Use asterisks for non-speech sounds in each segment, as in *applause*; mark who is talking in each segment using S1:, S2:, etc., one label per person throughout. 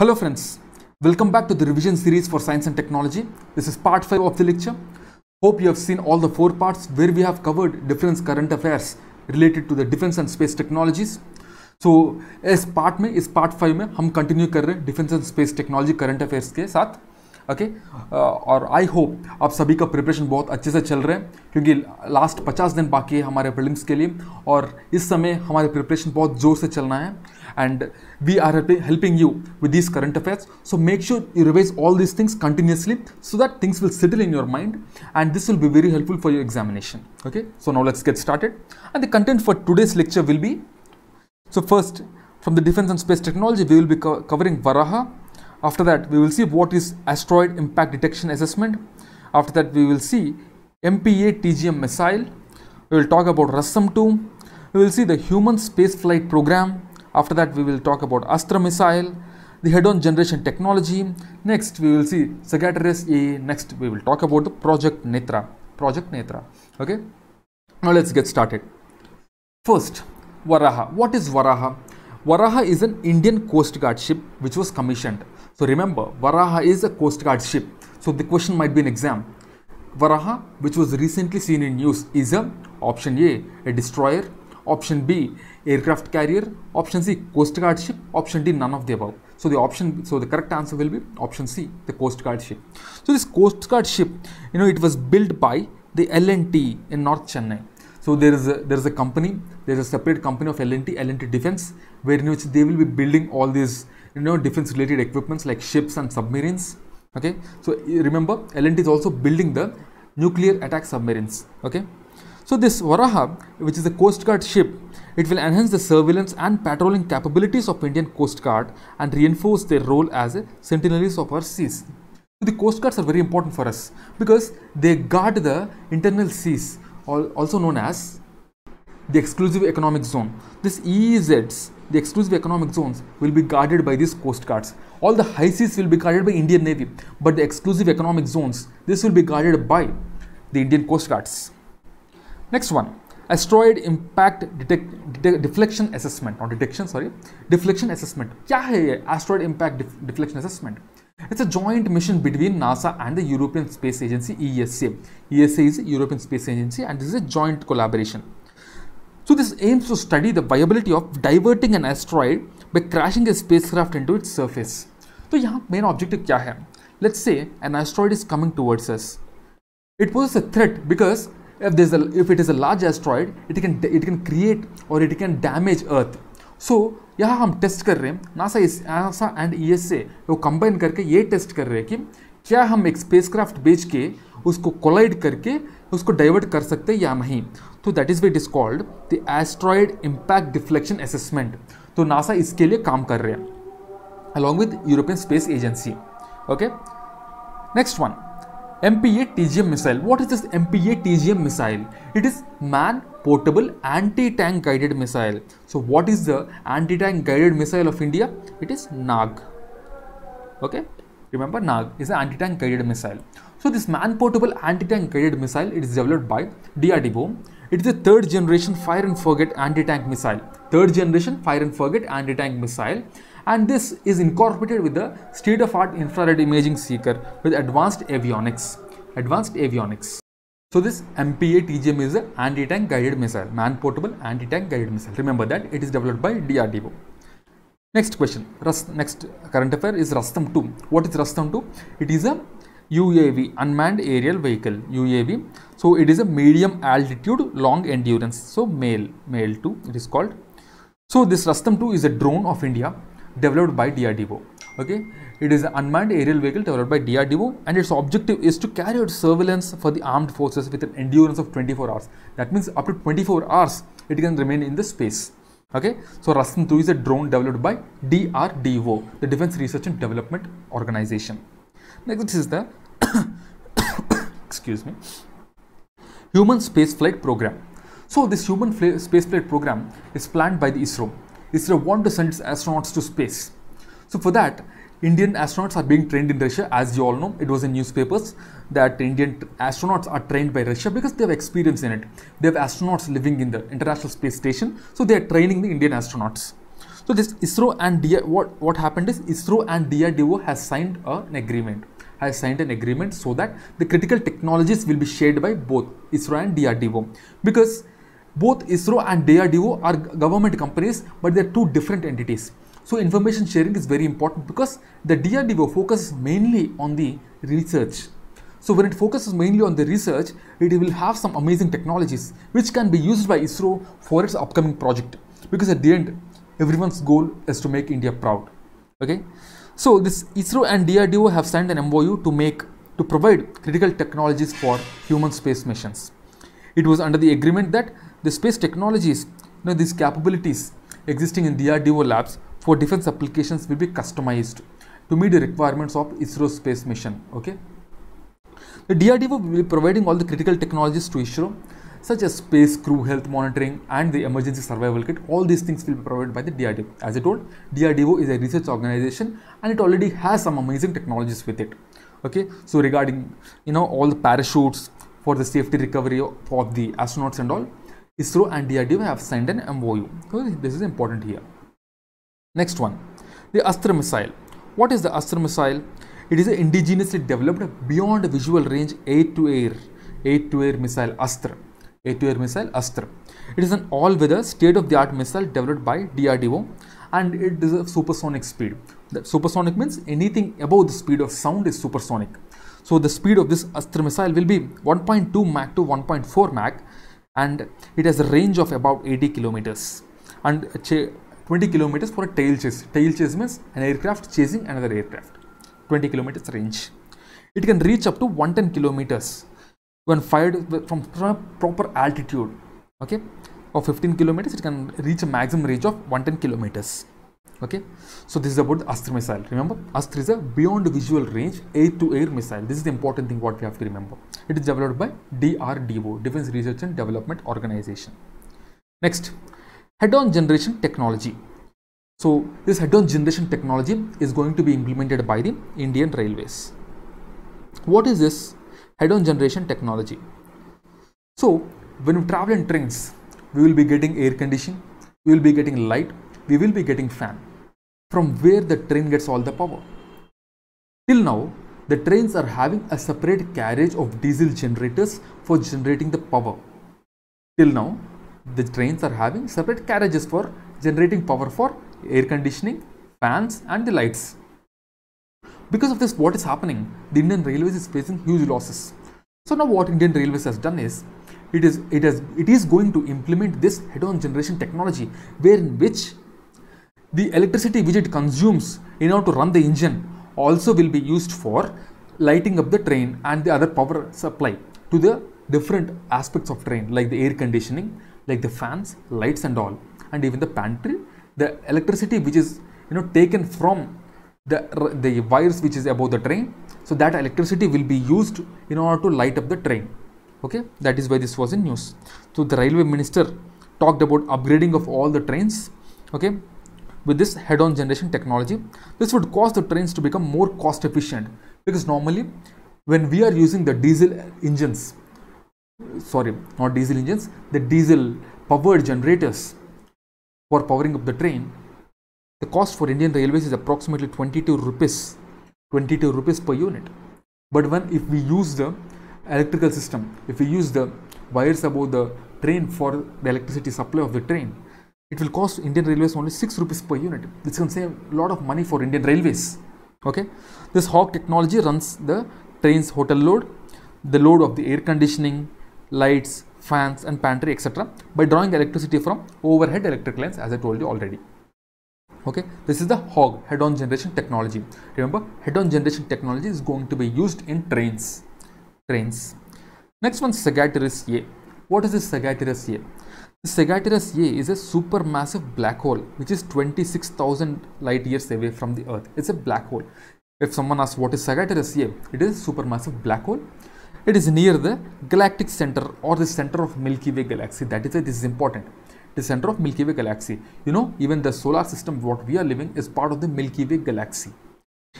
S1: Hello friends, welcome back to the revision series for science and technology. This is part 5 of the lecture. Hope you have seen all the four parts where we have covered different current affairs related to the defense and space technologies. So so, इस part में इस part five में हम continue कर रहे हैं defence and space technology current affairs के साथ ओके uh, और आई होप आप सभी का प्रिपरेशन बहुत अच्छे से चल रहे हैं क्योंकि लास्ट 50 दिन बाकी है हमारे प्रीलिम्स के लिए और इस समय हमारे प्रिपरेशन बहुत ज़ोर से चलना है and we are helping you with this current affairs so make sure you revise all these things continuously so that things will settle in your mind and this will be very helpful for your examination okay so now let's get started and the content for today's lecture will be so first from the defence and space technology we will be covering Varaha. After that, we will see what is asteroid impact detection assessment. After that, we will see MPA TGM missile. We will talk about Rustam 2. We will see the human space flight program. After that, we will talk about Astra missile, the head-on generation technology. Next, we will see Sagittarius A. Next, we will talk about the Project Netra. Project Netra. Okay. Now let's get started. First, Varaha. What is Varaha? Varaha is an Indian Coast Guard ship which was commissioned. So remember, Varaha is a Coast Guard ship. So the question might be an exam. Varaha, which was recently seen in use, is a option A, a destroyer, option B, aircraft carrier, option C, Coast Guard ship, option D, none of the above. So the option, so the correct answer will be option C, the Coast Guard ship. So this Coast Guard ship, you know, it was built by the L&T in North Chennai. So there is a there is a company, there is a separate company of L&T, L&T Defense, where in which they will be building all these you know defense related equipments like ships and submarines. Okay, so remember L&T is also building the nuclear attack submarines. Okay, so this Varaha, which is a Coast Guard ship, it will enhance the surveillance and patrolling capabilities of Indian Coast Guard and reinforce their role as a sentinels of our seas. The Coast Guards are very important for us because they guard the internal seas also known as the exclusive economic zone. This EEZs, the exclusive economic zones, will be guarded by these coast guards. All the high seas will be guarded by Indian Navy, but the exclusive economic zones, this will be guarded by the Indian Coast Guards. Next one, asteroid impact detect, detect, deflection assessment or detection, sorry, deflection assessment. क्या है ये asteroid impact def, deflection assessment? It's a joint mission between NASA and the European Space Agency ESA. ESA is a European Space Agency and this is a joint collaboration. So this aims to study the viability of diverting an asteroid by crashing a spacecraft into its surface. तो यहाँ main objective क्या है? Let's say an asteroid is coming towards us. It poses a threat because if there's a if it is a large asteroid, it can it can create or it can damage Earth. So so, यहाँ हम test कर रहे हैं। NASA इस NASA and E S वो combine करके ये test कर रहे हैं कि क्या हम एक स्पेसक्राफ्ट बेच के उसको कोलाइड करके उसको डाइवर्ट कर सकते हैं या नहीं। तो that is wait is called the asteroid impact deflection assessment तो नासा इसके लिए काम कर रहे हैं along with European Space Agency okay next one MPA TGM missile. What is this MPA TGM missile? It is man portable anti-tank guided missile. So what is the anti-tank guided missile of India? It is NAG. Okay. Remember NAG is an anti-tank guided missile. So this man portable anti-tank guided missile it is developed by DRDO. It is a third generation fire and forget anti-tank missile. Third generation fire and forget anti-tank missile and this is incorporated with the state-of-art infrared imaging seeker with advanced avionics. Advanced avionics. So this MPA TGM is an anti-tank guided missile, man-portable anti-tank guided missile. Remember that it is developed by DRDO. Next question. Next current affair is Rustam 2. What is Rustam 2? It is a UAV, unmanned aerial vehicle, UAV. So it is a medium altitude, long endurance. So MALE, MALE 2 it is called. So this Rustam 2 is a drone of India developed by DRDO. Okay, it is an unmanned aerial vehicle developed by DRDO, and its objective is to carry out surveillance for the armed forces with an endurance of 24 hours. That means up to 24 hours it can remain in the space. Okay, so Rustam 2 is a drone developed by DRDO, the Defense Research and Development Organization. Next is the *coughs* excuse me human spaceflight program. So this human spaceflight program is planned by the ISRO ISRO want to send its astronauts to space. So for that, Indian astronauts are being trained in Russia. As you all know, it was in newspapers that Indian astronauts are trained by Russia because they have experience in it. They have astronauts living in the International Space Station, so they are training the Indian astronauts. So this ISRO and DI, what what happened is ISRO and DRDO has signed an agreement has signed an agreement so that the critical technologies will be shared by both ISRO and DRDO because both ISRO and DRDO are government companies but they are two different entities. So information sharing is very important because the DRDO focuses mainly on the research. So when it focuses mainly on the research, it will have some amazing technologies which can be used by ISRO for its upcoming project because at the end everyone's goal is to make India proud. Okay. So this ISRO and DRDO have signed an MOU to make to provide critical technologies for human space missions. It was under the agreement that the space technologies, you know, these capabilities existing in DRDO labs for defense applications will be customized to meet the requirements of ISRO space mission. Okay. The DRDO will be providing all the critical technologies to ISRO such as space crew health monitoring and the emergency survival kit. All these things will be provided by the DRDO. As I told, DRDO is a research organization and it already has some amazing technologies with it. Okay, so regarding you know all the parachutes for the safety recovery of the astronauts and all, ISRO and DRDO have signed an MOU. So this is important here. Next one, the Astra missile. What is the Astra missile? It is an indigenously developed beyond visual range air to air, air to air missile Astra air-to-air missile Astra. It is an all-weather state-of-the-art missile developed by DRDO and it is a supersonic speed. The supersonic means anything above the speed of sound is supersonic. So the speed of this Astra missile will be 1.2 Mach to 1.4 Mach and it has a range of about 80 kilometers and 20 kilometers for a tail chase. Tail chase means an aircraft chasing another aircraft. 20 kilometers range. It can reach up to 110 kilometers when fired from proper altitude okay of 15 kilometers it can reach a maximum range of 110 kilometers okay? So this is about the astra missile remember? Astra is a beyond visual range air to air missile. This is the important thing what we have to remember. It is developed by drdo defense research and development organization. Next head-on generation technology. So this head-on generation technology is going to be implemented by the indian railways. What is this head-on generation technology. So when we travel in trains, we will be getting air conditioning, we will be getting light, we will be getting fan from where the train gets all the power. Till now, the trains are having a separate carriage of diesel generators for generating the power. Till now, the trains are having separate carriages for generating power for air conditioning, fans and the lights. Because of this, what is happening? The Indian Railways is facing huge losses. So now what Indian Railways has done is, it is it has it is going to implement this head-on generation technology, wherein which the electricity which it consumes in order to run the engine also will be used for lighting up the train and the other power supply to the different aspects of train like the air conditioning, like the fans, lights and all, and even the pantry. The electricity which is you know taken from the, the wires which is above the train. So that electricity will be used in order to light up the train. Okay, that is why this was in news. So the railway minister talked about upgrading of all the trains. Okay, with this head-on generation technology, this would cause the trains to become more cost efficient because normally when we are using the diesel engines, sorry, not diesel engines, the diesel powered generators for powering up the train, the cost for Indian Railways is approximately 22 rupees, 22 rupees per unit. But when if we use the electrical system, if we use the wires above the train for the electricity supply of the train, it will cost Indian Railways only 6 rupees per unit. This can save a lot of money for Indian Railways. Okay, this Hog technology runs the train's hotel load, the load of the air conditioning, lights, fans, and pantry, etc., by drawing electricity from overhead electric lines, as I told you already. Okay? This is the hog head-on generation technology. Remember head-on generation technology is going to be used in trains. Trains. Next one sagittarius a. What is this sagittarius a the sagittarius a is a supermassive black hole which is 26000 light years away from the earth. It's a black hole. If someone asks what is sagittarius a it is a supermassive black hole. It is near the galactic center or the center of milky way galaxy. That is why this is important. The center of Milky Way galaxy. You know, even the solar system what we are living is part of the Milky Way galaxy.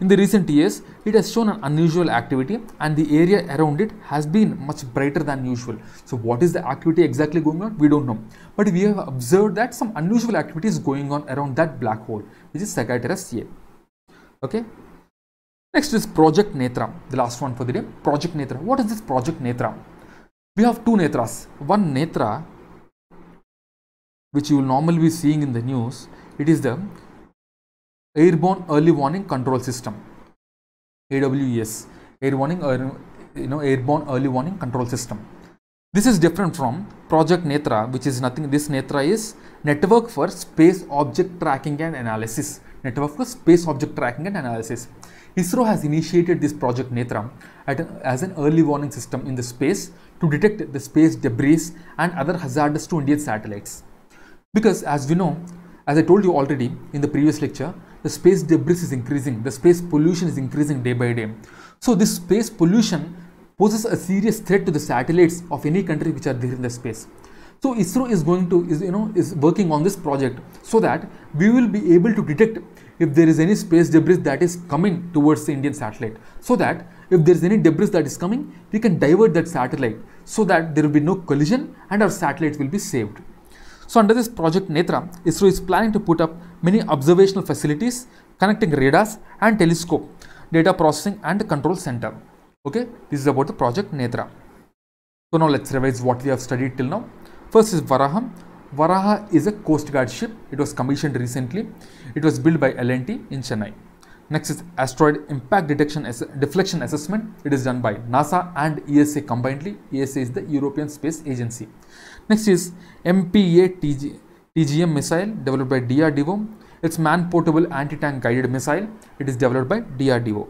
S1: In the recent years, it has shown an unusual activity and the area around it has been much brighter than usual. So what is the activity exactly going on? We don't know. But we have observed that some unusual activity is going on around that black hole, which is Sagittarius A. Okay. Next is Project Netra, the last one for the day. Project Netra. What is this Project Netra? We have two Netras. One Netra, which you will normally be seeing in the news, it is the Airborne Early Warning Control System AWES Air Warning uh, you know Airborne Early Warning Control System. This is different from Project Netra which is nothing this Netra is Network for Space Object Tracking and Analysis. Network for Space Object Tracking and Analysis. ISRO has initiated this Project Netra as an early warning system in the space to detect the space debris and other hazardous to Indian satellites. Because as we know as I told you already in the previous lecture the space debris is increasing, the space pollution is increasing day by day. So this space pollution poses a serious threat to the satellites of any country which are there in the space. So ISRO is going to is you know is working on this project so that we will be able to detect if there is any space debris that is coming towards the Indian satellite so that if there is any debris that is coming we can divert that satellite so that there will be no collision and our satellites will be saved. So under this project Netra, ISRO is planning to put up many observational facilities connecting radars and telescope, data processing and control center. Okay, this is about the project Netra. So now let's revise what we have studied till now. First is Varaha. Varaha is a Coast Guard ship. It was commissioned recently. It was built by L&T in Chennai. Next is asteroid impact detection as deflection assessment. It is done by NASA and ESA combinedly. ESA is the European Space Agency. Next is MPA TG, TGM missile developed by DRDO. It's man-portable anti-tank guided missile. It is developed by DRDO.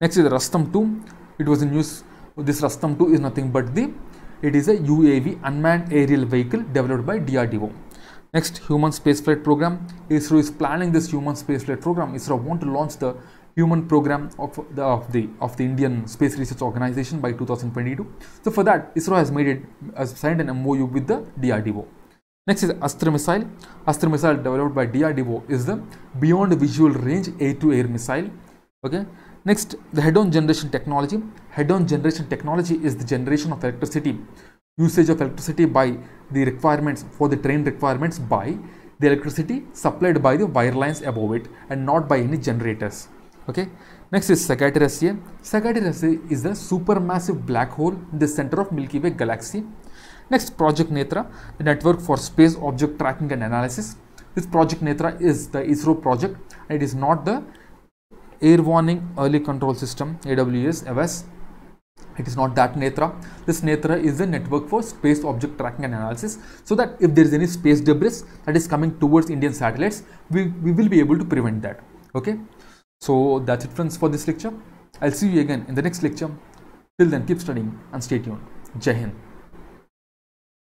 S1: Next is Rustam 2. It was in use. This Rustam 2 is nothing but the it is a UAV unmanned aerial vehicle developed by DRDO. Next, human spaceflight program. ISRO is planning this human spaceflight program. ISRO want to launch the human program of the of the of the Indian Space Research Organization by 2022. So for that, ISRO has made it has signed an MOU with the DRDO. Next is Astra missile. Astra missile developed by DRDO is the beyond visual range air-to-air missile. Okay. Next, the head-on generation technology. Head-on generation technology is the generation of electricity, usage of electricity by the requirements for the train requirements by the electricity supplied by the wire lines above it and not by any generators okay next is Sagittarius A Sagittarius is the supermassive black hole in the center of Milky Way galaxy next project Netra the network for space object tracking and analysis this project Netra is the ISRO project it is not the air warning early control system AWS it is not that Netra. This Netra is a network for space object tracking and analysis so that if there is any space debris that is coming towards Indian satellites, we, we will be able to prevent that. Okay. So that's it friends for this lecture. I'll see you again in the next lecture. Till then keep studying and stay tuned. Jai Hind.